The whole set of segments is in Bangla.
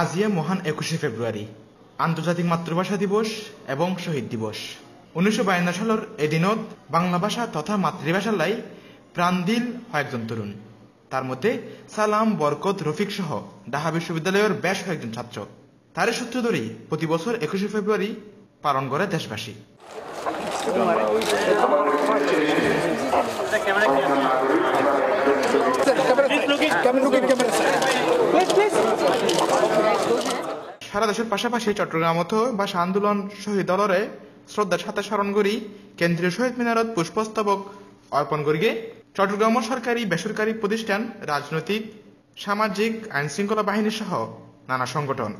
আজিয়ে মহান একুশে ফেব্রুয়ারি, আন্তর্জাতিক মাতৃভাষা দিবস এবং শহীদ দিবস। উনিশশো বায়ান্ন সালের এদিনত বাংলা ভাষা তথা মাতৃভাষার লাই প্রাণ দিল কয়েকজন তরুণ। তার মধ্যে সালাম, বরকত, রফিক সহ ঢাকা বিশ্ববিদ্যালয়ের বেশ কয়েকজন ছাত্র। তারই সূত্র ধরেই প্রতি বছর একুশে ফেব্রুয়ারি পালন করে দেশবাসী। সারা দেশের পাশাপাশি চট্টগ্রামত ভাষা আন্দোলন শহীদ দলরে শ্রদ্ধার সাথে স্মরণ করি কেন্দ্রীয় শহীদ মিনারত পুষ্পস্তবক অর্পণ করিগে চট্টগ্রাম সরকারি বেসরকারি প্রতিষ্ঠান রাজনৈতিক সামাজিক আইন শৃঙ্খলা বাহিনী সহ নানা সংগঠন।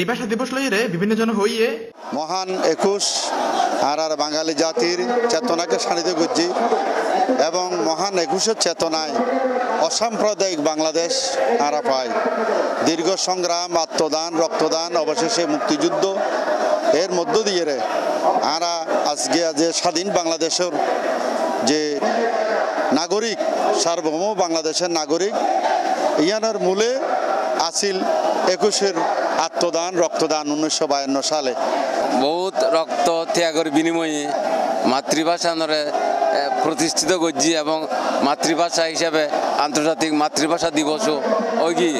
এই ভাষা দিবস লইরে বিভিন্ন জন হইয়ে। মহান একুশ আর আর বাঙালি জাতির চেতনাকে সানিধ্য করছি এবং মহান একুশের চেতনায় অসাম্প্রদায়িক বাংলাদেশ আরা পায়। দীর্ঘ সংগ্রাম, আত্মদান, রক্তদান, অবশেষে মুক্তিযুদ্ধ, এর মধ্য দিয়ে রে আরা আজকে যে স্বাধীন বাংলাদেশের যে নাগরিক, সার্বভৌম বাংলাদেশের নাগরিক, ইয়ানোর মূলে আসিল একুশের আত্মদান, রক্তদান উনিশশো বায়ান্ন সালে। বহুত রক্ত ত্যাগের বিনিময়ে মাতৃভাষা নরে প্রতিষ্ঠিত করছি এবং মাতৃভাষা হিসাবে আন্তর্জাতিক মাতৃভাষা দিবসও কি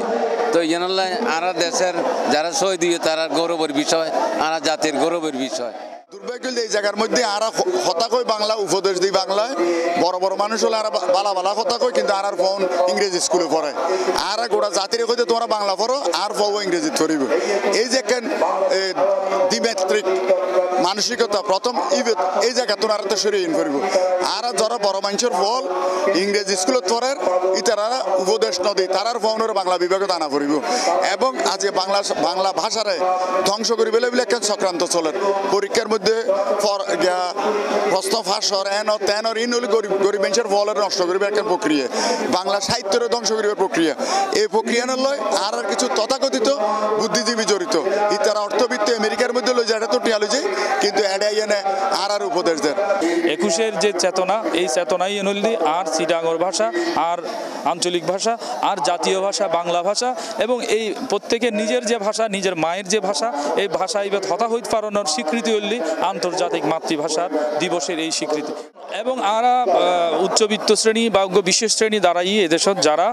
তো ইয়ানলাই আরা দেশের যারা শহীদ তারা গৌরবের বিষয়, আরা জাতির গৌরবের বিষয়। এই জায়গার মধ্যে আরা হতা কই বাংলা, উপদেশ দিই বাংলায়। বড় বড় মানুষ হলে আর বালা বালা কথা কই কিন্তু আর আর ফোন ইংরেজি স্কুলে পড়ে। আর গোটা জাতির কইতে তোমরা বাংলা পড়ো, আর ফও ইংরেজি এই যে কেন মানসিকতা, প্রথম এই জায়গা তোমরা তো সরিয়ে করিব। আর যারা বড় মানুষের ফল ইংরেজি স্কুলত পড়ের ইতারা উপদেশ নদী তারার ফোনের বাংলা বিভাগত আনা করিব এবং আজ বাংলা বাংলা ভাষারে ধ্বংস করি বলে একটা চক্রান্ত চলে। পরীক্ষার মধ্যে ফাঁসর এন গরিব গরিব নষ্ট করিবে একটা প্রক্রিয়া। বাংলা সাহিত্যের ধ্বংস করিবার প্রক্রিয়া। এই প্রক্রিয়া লয় আর আর কিছু তথাকথিত বুদ্ধিজীবী জড়িত। ইতারা অর্থবিত্ত আমেরিকার মধ্যে লই যে এটা তো টিয়ালো যে, কিন্তু এড়াই এনে আর উপদেশ দেন একুশের যে চেতনা, এই চেতনাই এনলদি আর সিডাঙ্গর ভাষা, আর আঞ্চলিক ভাষা, আর জাতীয় ভাষা, বাংলা ভাষা, এবং এই প্রত্যেকের নিজের যে ভাষা, নিজের মায়ের যে ভাষা, এই ভাষা এবার হতাহত পারানোর স্বীকৃতি হইলি আন্তর্জাতিক মাতৃভাষার দিবসের এই স্বীকৃতি। এবং আরা উচ্চবিত্ত শ্রেণি বা বিশেষ শ্রেণি দ্বারাই এদেশত যারা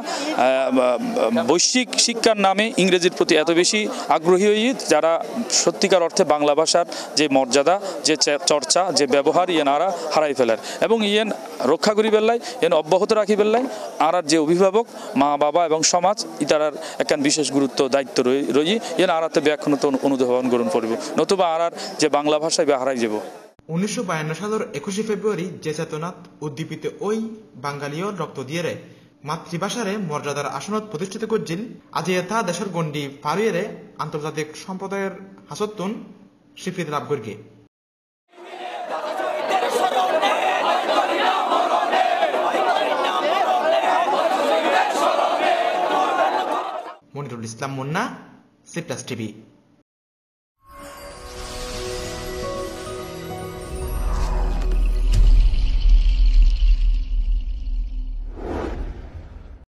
বৈশ্বিক শিক্ষার নামে ইংরেজির প্রতি এত বেশি আগ্রহী হই যারা সত্যিকার অর্থে বাংলা ভাষার যে মর্যাদা, যে চর্চা যে ব্যবহার ইয়েন আরা হারাই ফেলার। এবং ইয়েন রক্ষা করি বেল্লাই ইয়েন অব্যাহত রাখি বেল্লাই আর যে অভিভাবক, মা, বাবা এবং সমাজ, ইতারার একখান বিশেষ গুরুত্ব, দায়িত্ব রই ইয়েন আরাতে ব্যাখ্যানত অনুধাবন গ্রহণ করব। নতুবা আর যে বাংলা ভাষায় বা হারাই যাব। উনিশশো বায়ান্ন সালের একুশে ফেব্রুয়ারি যে চেতনাত উদ্দীপিত ওই বাঙালীয় রক্ত দিয়ে মাতৃভাষারে মর্যাদার আসনত প্রতিষ্ঠিত করছিল, আজি তা দেশের গণ্ডি পারিয়ে আন্তর্জাতিক সম্প্রদায়ের হাসত্তুন স্বীকৃতি লাভ করগে Monirul Islam Munna C plus TV